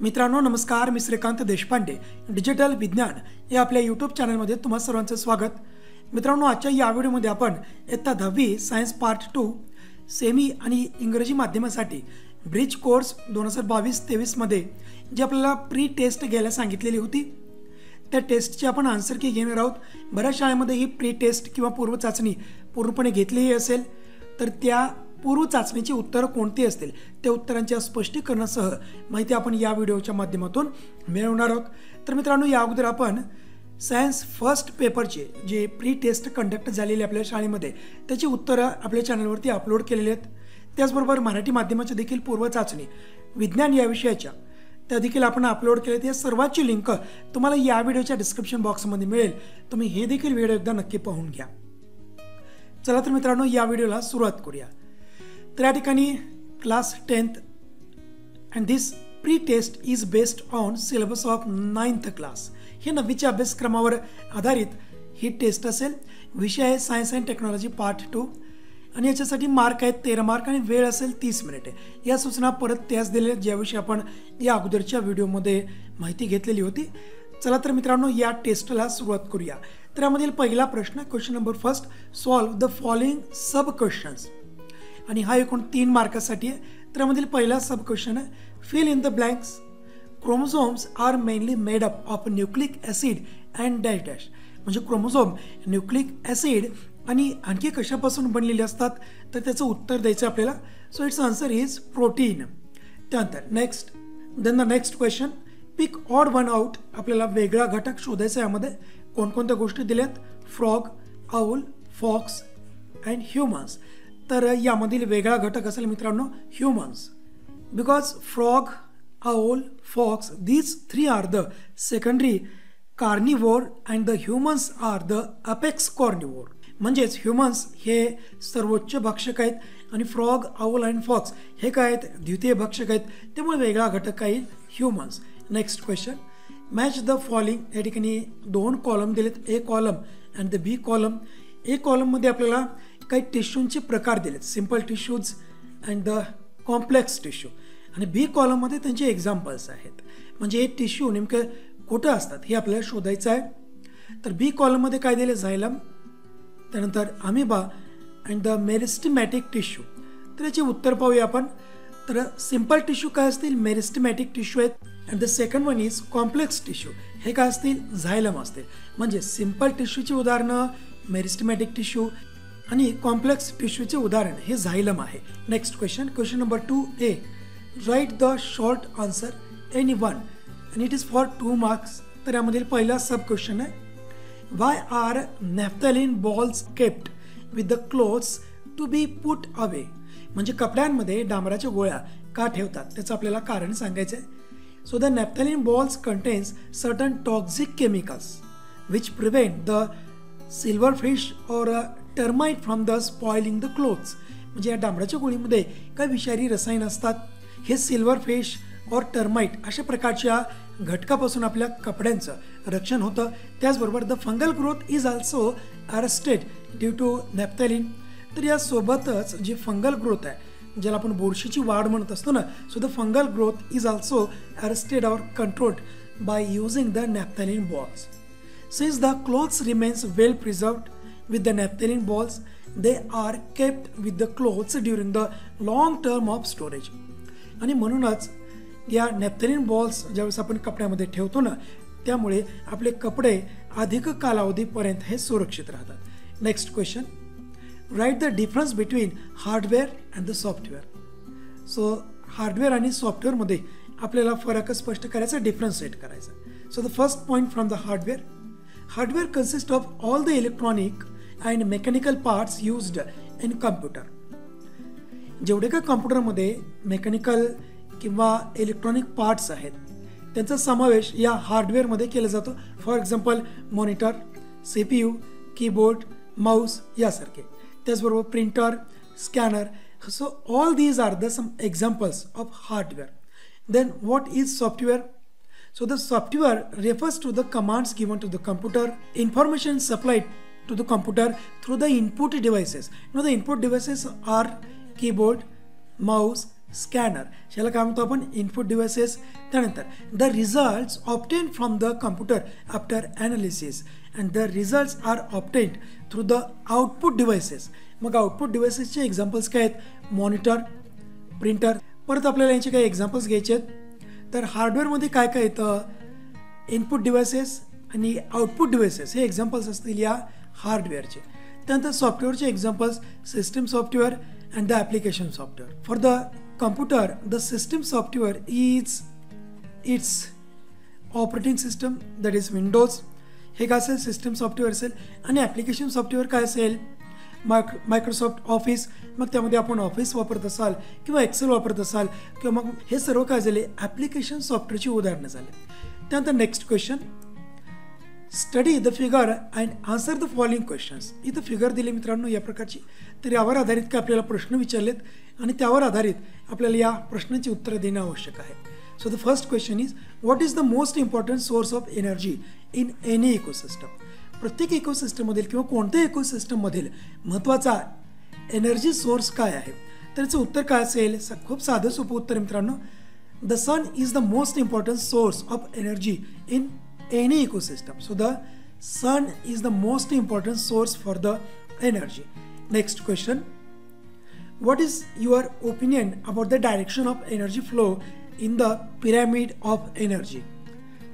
मित्रांनो नमस्कार. मी श्रीकांत देशपांडे डिजिटल विज्ञान या आपल्या यूट्यूब चॅनलमध्ये तुम्हा सर्वांचं स्वागत. मित्रांनो आजच्या या व्हिडिओमध्ये आपण इयत्ता दहावी सायन्स पार्ट टू सेमी आणि इंग्रजी माध्यमासाठी ब्रिज कोर्स दोन हजार बावीस तेवीसमध्ये जी आपल्याला प्री टेस्ट घ्यायला सांगितलेली होती. त्या टेस्टची आपण आन्सर की घेणार आहोत. बऱ्याच शाळेमध्ये ही प्री टेस्ट किंवा पूर्व चाचणी पूर्णपणे घेतलीही असेल. तर त्या पूर्व चाचणीची उत्तरं कोणती असतील त्या उत्तरांच्या स्पष्टीकरणासह माहिती आपण या व्हिडिओच्या माध्यमातून मिळवणार आहोत. तर मित्रांनो या अगोदर आपण सायन्स फर्स्ट पेपरचे जे प्री टेस्ट कंडक्ट झालेले आपल्या शाळेमध्ये त्याची उत्तरं आपल्या चॅनलवरती अपलोड केलेली आहेत. त्याचबरोबर मराठी माध्यमाच्या देखील पूर्व चाचणी विज्ञान या विषयाच्या त्या देखील आपण अपलोड केले या सर्वांची लिंक तुम्हाला या व्हिडिओच्या डिस्क्रिप्शन बॉक्समध्ये मिळेल. तुम्ही हे देखील व्हिडिओ एकदा नक्की पाहून घ्या. चला तर मित्रांनो या व्हिडिओला सुरुवात करूया. तर या ठिकाणी class tenth and this pre test is based on syllabus of ninth class हे नववीच्या अभ्यासक्रमावर आधारित ही टेस्ट असेल. विषय आहे science and technology part two आणि याच्यासाठी मार्क आहेत तेरा मार्क आणि वेळ असेल तीस मिनिटे या सूचना परत त्याच दिलेल्या ज्याविषयी आपण या अगोदरच्या व्हिडिओमध्ये माहिती घेतलेली होती. चला तर मित्रांनो या टेस्टला सुरुवात करूया. तर यामधील पहिला प्रश्न question number first solve the following sub questions आणि हा एकूण तीन मार्कासाठी आहे. तर यामधील पहिला सब क्वेश्चन आहे fill in the blanks chromosomes are mainly made up of nucleic acid and dash dash म्हणजे क्रोमोझोम न्यूक्लिक ॲसिड आणि आणखी कशापासून बनलेले असतात? तर त्याचं उत्तर द्यायचं आपल्याला. So it's answer is protein त्यानंतर next then the next question pick odd one out आपल्याला वेगळा घटक शोधायचा यामध्ये. कोणकोणत्या गोष्टी दिल्यात? Frog owl fox and humans तर यामधील वेगळा घटक असेल मित्रांनो humans because frog owl fox these three are the secondary carnivore and the humans are the apex carnivore म्हणजेच ह्युमन्स हे सर्वोच्च भक्षक आहेत आणि फ्रॉग आऊल अँड फॉक्स हे काय आहेत? द्वितीय भक्षक आहेत. त्यामुळे वेगळा घटक आहे humans next question match the following या ठिकाणी दोन कॉलम दिलेत. A column and the B column A कॉलममध्ये आपल्याला काही टिश्यूंचे प्रकार दिलेत. Simple tissues and the complex tissue आणि बी कॉलममध्ये त्यांचे एक्झाम्पल्स आहेत. म्हणजे हे टिश्यू नेमकं कुठं असतात हे आपल्याला शोधायचं आहे. तर बी कॉलममध्ये काय दिले झायलम त्यानंतर amoeba and the meristematic tissue तर याचे उत्तर पाहूया आपण. तर सिंपल टिश्यू काय असतील? मेरिस्टमॅटिक टिश्यू आहेत. And the second one is complex tissue हे काय असतील? झायलम असतील. म्हणजे सिंपल टिश्यूची उदाहरणं मेरिस्टमॅटिक टिश्यू आणि कॉम्प्लेक्स टिश्यूचे उदाहरण हे झायलम आहे. Next question question number two A write the short answer any one and it is for two marks तर यामधील पहिला सब क्वेश्चन आहे. Why are naphthalene balls kept with the clothes to be put away म्हणजे कपड्यांमध्ये डांबराच्या गोळ्या का ठेवतात? त्याचं आपल्याला कारण सांगायचं आहे so the naphthalene balls contains certain toxic chemicals which prevent the silver fish or termite from the spoiling the clothes म्हणजे या डांबराच्या गोळीमध्ये काही विषारी रसायन असतात. हे सिल्वर फिश और टर्माइट अशा प्रकारच्या घटकापासून आपल्या कपड्यांचं रक्षण होतं. त्याचबरोबर the fungal growth is also arrested due to naphthalene तर यासोबतच जी फंगल ग्रोथ आहे ज्याला आपण बोरशीची वाढ म्हणत असतो ना so the fungal growth is also arrested or controlled by using the naphthalene balls since the clothes remains well preserved with the naphthalene balls they are kept with the clothes during the long term of storage. आणि म्हणूनच या नॅप्थॅलिन balls ज्यावेळेस आपण कपड्यामध्ये ठेवतो ना त्यामुळे आपले कपडे अधिक कालावधीपर्यंत हे सुरक्षित राहतात. Next question write the difference between hardware and the software so hardware आणि सॉफ्टवेअरमध्ये आपल्याला फरक स्पष्ट करायचा डिफरन्स सेट करायचा. So the first point from the hardware hardware consist of all the electronic and mechanical parts used in computer जेवढे का कम्प्युटरमध्ये मेकॅनिकल किंवा इलेक्ट्रॉनिक पार्ट्स आहेत त्यांचा समावेश या हार्डवेअरमध्ये केला जातो. For example monitor C P U keyboard mouse यासारखे. त्याचबरोबर printer scanner so all these are the some examples of hardware then what is software so the software refers to the commands given to the computer information supplied to the computer through the input devices. Now the input devices are keyboard, mouse, scanner याला काय म्हणतो आपण input devices त्यानंतर the results obtain from the computer after analysis and the results are obtained through the output devices मग output डिव्हायसेसचे examples काय आहेत? Monitor printer परत आपल्याला यांचे काही एक्झाम्पल्स घ्यायचे आहेत. तर हार्डवेअरमध्ये काय काय येतं? इनपुट डिव्हायसेस आणि आउटपुट डिव्हायसेस हे एक्झाम्पल्स असतील या. हार्डवेअरचे. त्यानंतर सॉफ्टवेअरचे examples system software and the application software for the computer the system software is its operating system that is Windows हे काय असेल? सिस्टम सॉफ्टवेअर असेल. आणि ॲप्लिकेशन सॉफ्टवेअर काय असेल? मायक मायक्रोसॉफ्ट ऑफिस मग त्यामध्ये आपण ऑफिस वापरत असाल किंवा एक्सेल वापरत असाल किंवा मग हे सर्व काय झाले? ॲप्लिकेशन सॉफ्टवेअरची उदाहरणं झाले. त्यानंतर next question study the figure and answer the following questions इथं फिगर दिले मित्रांनो या प्रकारची. तर यावर आधारित काय आपल्याला प्रश्न विचारलेत? आणि त्यावर आधारित आपल्याला या प्रश्नाची उत्तरं देणं आवश्यक आहे. So the first question is what is the most important source of energy in any ecosystem प्रत्येक इकोसिस्टममधील किंवा कोणत्या इकोसिस्टममधील महत्त्वाचा एनर्जी सोर्स काय आहे? तर याचं उत्तर काय असेल? खूप साधं सोपं उत्तर मित्रांनो. The sun is the most important source of energy in any ecosystem. So the sun is the most important source for the energy. Next question. What is your opinion about the direction of energy flow in the pyramid of energy?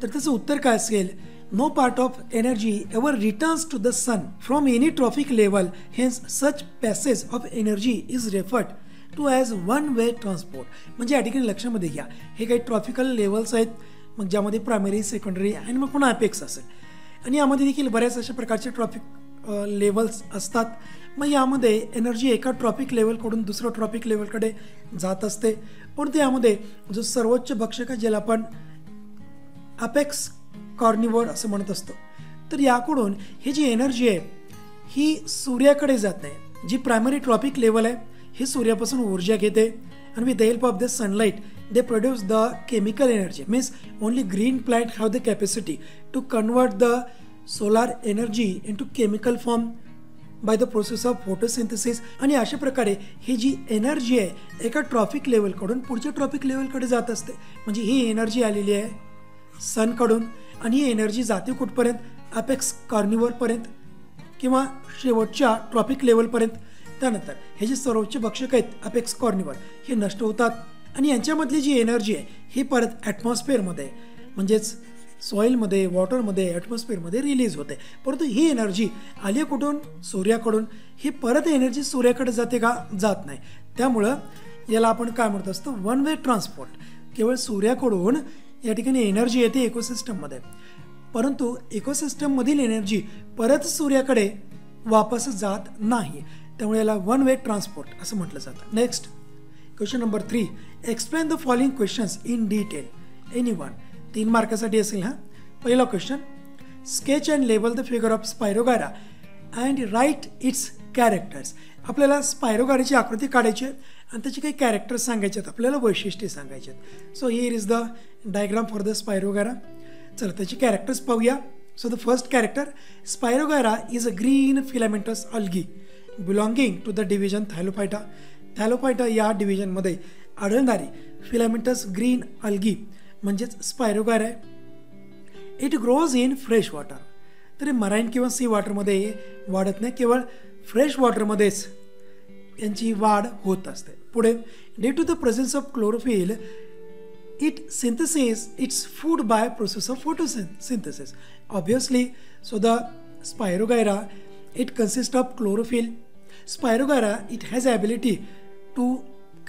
तर त्याचं उत्तर काय असेल no part of energy ever returns to the sun from any trophic level hence such passage of energy is referred to as one way transport म्हणजे या ठिकाणी लक्षामध्ये घ्या हे काही ट्रॉफिकल लेवल्स आहेत मग ज्यामध्ये प्रायमरी सेकंडरी आणि मग पुन्हा अपेक्स असेल. आणि यामध्ये देखील बऱ्याच अशा प्रकारचे ट्रॉफिक लेवल्स असतात. मग यामध्ये एनर्जी एका ट्रॉफिक लेवलकडून दुसरं ट्रॉफिक लेवलकडे जात असते. परंतु यामध्ये जो सर्वोच्च भक्षक आहे ज्याला आपण अपेक्स कॉर्निवर असं म्हणत असतो तर याकडून ही जी एनर्जी आहे ही सूर्याकडे जात नाही. जी प्रायमरी ट्रॉपिक लेवल आहे ही सूर्यापासून ऊर्जा घेते. आणि with the help of the sunlight they produce the chemical energy. Means only green plant have the capacity to convert the solar energy into chemical form by the process of photosynthesis आणि अशा प्रकारे ही जी energy आहे एका traffic लेवलकडून पुढच्या traffic लेवलकडे जात असते. म्हणजे ही energy आलेली आहे सनकडून आणि ही एनर्जी जाते कुठपर्यंत? अपेक्स कॉर्निवरपर्यंत किंवा शेवटच्या ट्रॉफिक लेवलपर्यंत त्यानंतर हे जे सर्वोच्च भक्षक आहेत अपेक्स कॉर्निवर हे नष्ट होतात. आणि यांच्यामधली जी एनर्जी आहे ही परत ॲटमॉस्फिअरमध्ये म्हणजेच सॉईलमध्ये वॉटरमध्ये ॲटमॉस्फिअरमध्ये रिलीज होते. परंतु ही एनर्जी आली कुठून सूर्याकडून ही परत एनर्जी सूर्याकडे जाते का? जात नाही. त्यामुळं याला आपण काय म्हणत असतो? वन वे ट्रान्सपोर्ट केवळ सूर्याकडून या ठिकाणी एनर्जी येते इकोसिस्टममध्ये परंतु इकोसिस्टममधील एनर्जी परत सूर्याकडे वापस जात नाही. त्यामुळे याला वन वे ट्रान्सपोर्ट असं म्हटलं जातं. Next question number three explain the following questions in detail any one तीन मार्कासाठी असेल हां? पहिला question sketch and label the figure of spirogyra and write its characters आपल्याला स्पायरोगाराची आकृती काढायची आहे आणि त्याचे काही कॅरेक्टर्स सांगायचे आहेत. आपल्याला वैशिष्ट्ये सांगायचे आहेत. So here is the diagram for the spirogyra चला त्याचे कॅरेक्टर्स पाहूया. So the first character spirogyra is a green filamentous algae belonging to the division thallophyta thallophyta या डिव्हिजनमध्ये आढळणारी फिलामेंटस ग्रीन अल्गी म्हणजेच स्पायरोगार आहे. It grows in fresh water तरी marine किंवा सी वॉटरमध्ये वाढत नाही केवळ फ्रेश वॉटरमध्येच यांची वाढ होत असते. पुढे due to the presence of chlorophyll it synthesis its food by process of photosynthesis synthesis obviously so the spirogyra it consist of chlorophyll spirogyra it has ability to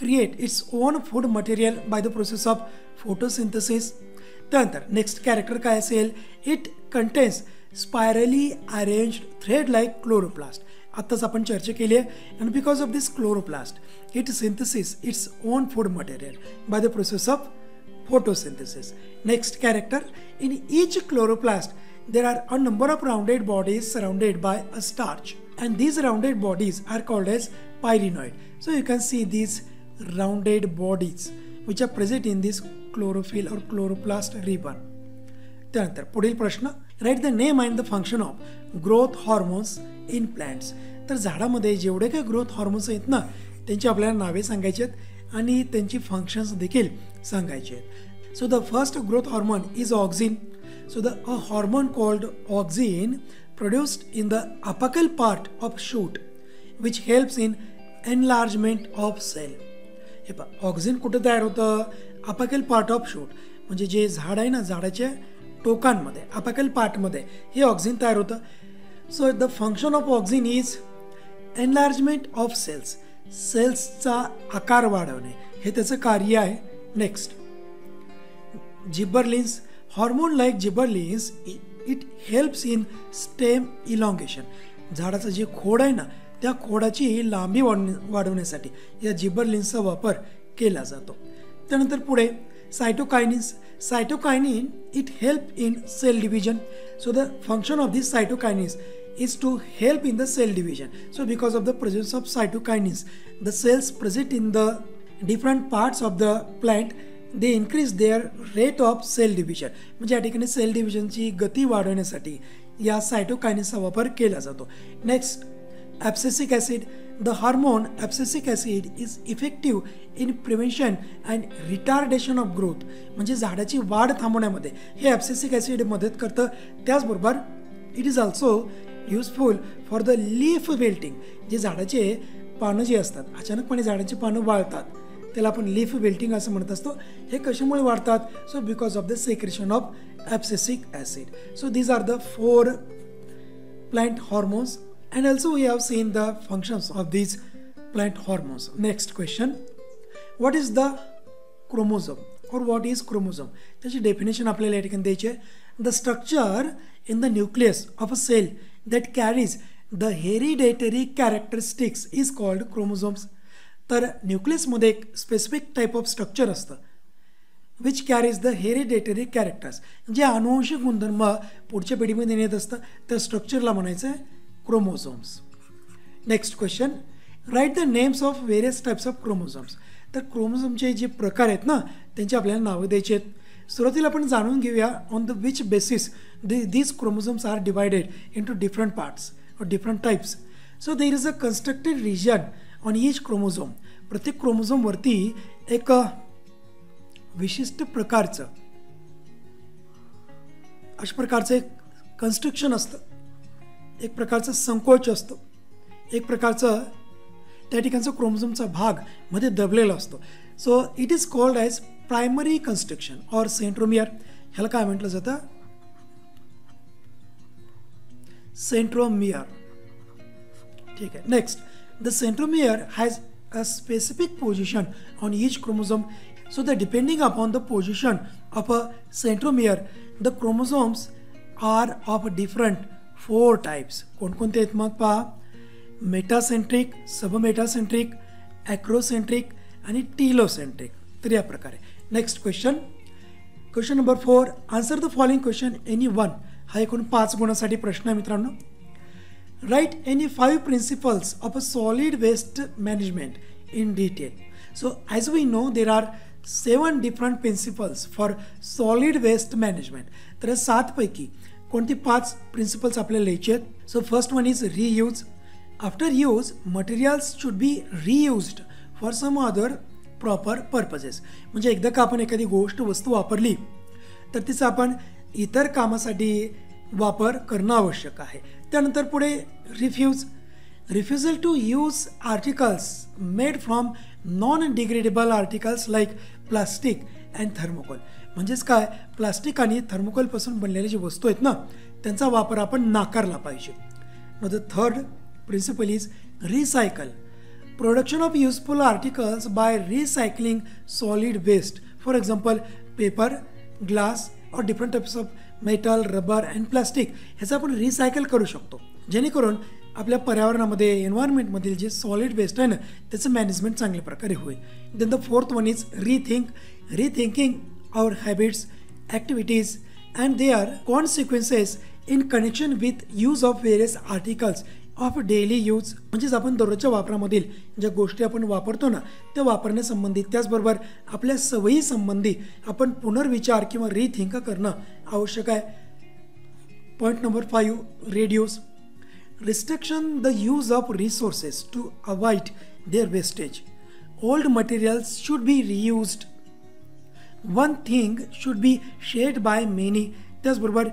create its own food material by the process of photosynthesis. त्यानंतर next character काय असेल it contains spirally arrange thread like chloroplast आत्ताच आपण चर्चा केली आहे and because of this chloroplast it synthesis its own food material by the process of photosynthesis. Next character in each chloroplast there are a number of rounded bodies surrounded by a starch. And these rounded bodies are called as pyrenoid. So you can see these rounded bodies which are present in this chlorophyll or chloroplast ribbon. त्यानंतर पुढील प्रश्न write the name and the function of growth hormones in plants तर झाडामध्ये जेवढे काही growth hormones आहेत ना त्यांची आपल्याला नावे सांगायची आहेत आणि त्यांची फंक्शन्स देखील सांगायचे आहेत so the first growth hormone is auxin so the a hormone called auxin produced in the apical part of shoot which helps in enlargement of cell. हे पा ऑक्झिन कुठं तयार होतं? अपाकल पार्ट ऑफ शूट म्हणजे जे झाड आहे ना झाडाच्या टोकांमध्ये अपाकल पार्टमध्ये हे ऑक्झिन तयार होतं. So the function of auxin is enlargement of cells सेल्सचा आकार वाढवणे हे त्याचं कार्य आहे. Next gibberellins hormone like gibberellins it helps in stem elongation झाडाचं जे खोड आहे ना त्या खोडाची लांबी वाढ वाढवण्यासाठी या जिबरलिन्सचा वापर केला जातो. त्यानंतर पुढे cytokinins cytokinin it help in cell division so the function of this cytokinins is to help in the cell division. So because of the presence of cytokinins, the cells present in the different parts of the plant they increase their rate of cell division म्हणजे या ठिकाणी sale डिव्हिजनची गती वाढवण्यासाठी या सायटोकायनिसचा वापर केला जातो. Next abscisic acid the hormone abscisic acid is effective in prevention and retardation of growth म्हणजे झाडाची वाढ थांबवण्यामध्ये. हे ॲप्सेसिक ॲसिड मदत करतं. त्याचबरोबर it is also useful for the leaf wilting जे झाडाचे पानं जी असतात अचानकपणे झाडाची पानं वाळतात. त्याला आपण लीफ वेल्टिंग असं म्हणत असतो. हे कशामुळे वाढतात? So because of the secretion of abscisic acid so these are the four plant hormones and also we have seen the functions of these plant hormones next question what is the chromosome और what is chromosome त्याची definition आपल्याला या ठिकाणी द्यायची आहे. The structure in the nucleus of a cell that carries the hereditary characteristics is called chromosomes तर न्यूक्लियसमध्ये एक स्पेसिफिक टाईप ऑफ स्ट्रक्चर असतं which carries the hereditary characters जे अनुवंशिक गुणधर्म पुढच्या पिढीमध्ये नेत असतं त्या स्ट्रक्चरला म्हणायचं आहे chromosomes next question write the names of various types of chromosomes तर क्रोमोझोमचे जे प्रकार आहेत ना त्यांची आपल्याला नावं द्यायची आहेत. सुरुवातीला आपण जाणून घेऊया on the which basis the, these chromosomes are divided into different parts or different types so there is a constructed region on each chromosome. प्रत्येक क्रोमोझोमवरती एक विशिष्ट प्रकारचं अशा प्रकारचं एक कन्स्ट्रक्शन असतं. एक प्रकारचं संकोच असतो. एक प्रकारचं त्या ठिकाणचा क्रोमोझोमचा भागमध्ये दबलेला असतो. So it is called as primary construction or centromere ह्याला काय म्हटलं जातं? सेंट्रोमियर ठीक आहे. Next the centromere has a specific position on each chromosome. So that depending upon the position of a centromere, the chromosomes are of different four types. कोणकोणते आहेत मग पहा मेटासेंट्रिक सबमेटासेंट्रिक ॲक्रोसेंट्रिक आणि टिलोसेंट्रिक तर या प्रकारे next question question number four answer the following question any one हा एकूण पाच गुणासाठी प्रश्न आहे मित्रांनो write any five principles of a solid waste management in detail so as we know there are seven different principles for solid waste management तर सातपैकी कोणती पाच प्रिन्सिपल्स आपल्याला लिहायचे आहेत? So first one is reuse after use materials should be reused for some other proper purposes म्हणजे एकदा का आपण एखादी गोष्ट वस्तू वापरली तर तिचा आपण इतर कामासाठी वापर करणं आवश्यक आहे. त्यानंतर पुढे refuse refusal to use articles made from non degradable articles like plastic and thermocol म्हणजेच काय? प्लास्टिक आणि थर्मोकोलपासून बनलेल्या जी वस्तू आहेत ना त्यांचा वापर आपण नाकारला पाहिजे. मग the third principle is recycle production of useful articles by recycling solid waste for example paper glass और different types of metal rubber and plastic ह्याचं आपण रिसायकल करू शकतो. जेणेकरून आपल्या पर्यावरणामध्ये एन्व्हायरमेंटमधील जे सॉलिड वेस्ट आहे ना त्याचं मॅनेजमेंट चांगल्या प्रकारे होईल. Then the fourth one is rethink rethinking our habits activities and they are consequences in connection with use of various articles of daily use म्हणजेच आपण दररोजच्या वापरामधील ज्या गोष्टी आपण वापरतो ना त्या वापरण्यासंबंधी त्याचबरोबर आपल्या सवयीसंबंधी आपण पुनर्विचार किंवा रिथिंक करणं आवश्यक आहे. Point number five reduce restriction the use of resources to avoid their wastage old materials should be reused one thing should be shared by many त्याचबरोबर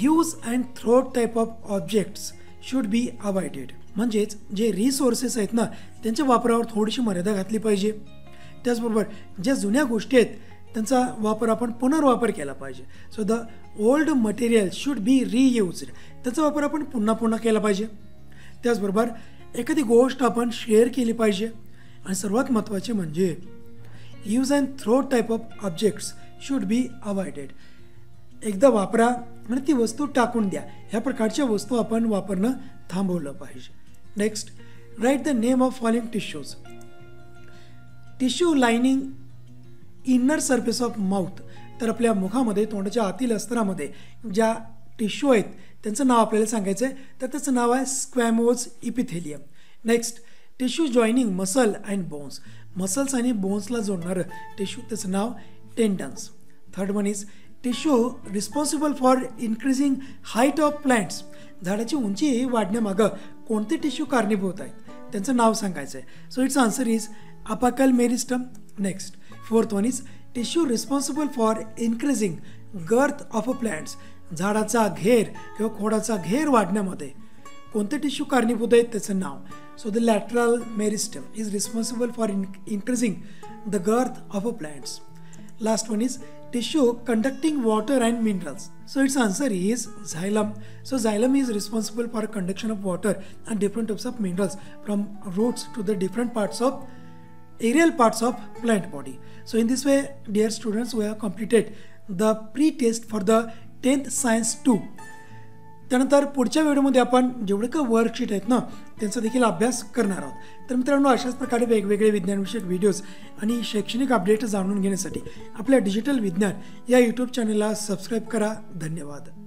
use and throw type of objects should be avoided म्हणजेच जे resources आहेत ना त्यांच्या वापरावर थोडीशी मर्यादा घातली पाहिजे. त्याचबरोबर ज्या जुन्या गोष्टी आहेत त्यांचा वापर आपण पुनर्वापर केला पाहिजे. So the old material should be reused त्याचा वापर आपण पुन्हा पुन्हा केला पाहिजे. त्याचबरोबर एखादी गोष्ट आपण शेअर केली पाहिजे. आणि सर्वात महत्त्वाचे म्हणजे use and throw type of objects should be avoided एकदा वापरा आणि ती वस्तू टाकून द्या. ह्या प्रकारच्या वस्तू आपण वापरणं थांबवलं पाहिजे. Next write the name of following tissues tissue lining inner surface of mouth तर आपल्या मुखामध्ये तोंडाच्या आतील अस्तरामध्ये ज्या टिश्यू आहेत त्यांचं नाव आपल्याला सांगायचं आहे तर त्याचं नाव आहे squamous epithelium next tissue joining muscle and bones muscles आणि बोन्सला जोडणारं टिश्यू त्याचं नाव tendons third one is tissue responsible for increasing height of plants. झाडाची उंची वाढण्यामागं कोणते टिश्यू कारणीभूत आहेत? त्यांचं नाव सांगायचं आहे so its answer is apical meristem next fourth one is tissue responsible for increasing girth of a plants. झाडाचा घेर किंवा खोडाचा घेर वाढण्यामध्ये कोणते टिश्यू कारणीभूत आहेत त्याचं नाव? So the lateral meristem is responsible for in increasing the girth of a plants last one is tissue conducting water and minerals. So its answer is xylem. So xylem is responsible for conduction of water and different types of minerals from roots to the different parts of aerial parts of plant body. So in this way, dear students, we have completed the pre-test for the 10th science 2. त्यानंतर पुढच्या व्हिडिओमध्ये आपण जेवढे काही worksheet आहेत ना त्यांचा देखील अभ्यास करणार आहोत तर मित्रांनो अशाच प्रकारे वेगवेगळे विज्ञानविषयक व्हिडिओज आणि शैक्षणिक अपडेट जाणून घेण्यासाठी आपल्या डिजिटल विज्ञान या यूट्यूब चॅनलला सबस्क्राईब करा. धन्यवाद.